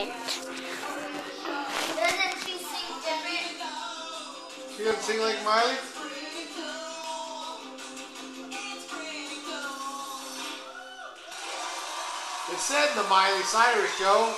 second. Doesn't she sing different? She doesn't sing like Miley? It said the Miley Cyrus show